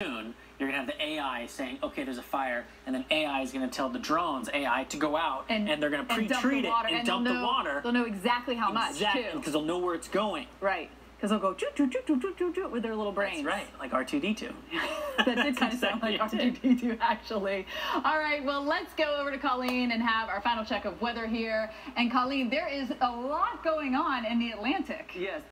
soon, you're gonna have the AI saying, "Okay, there's a fire," and then AI is gonna tell the drones AI to go out, and, they're gonna pre-treat it and, and dump know, the water They'll know exactly how much exactly too. because they'll know where it's going. Right. Because they'll go choo choo choo choo choo choo with their little brains. That's right, like R2D2. that did kind of sound exactly like. R2D2 actually. All right, well, let's go over to Colleen and have our final check of weather here. And Colleen, there is a lot going on in the Atlantic. Yes,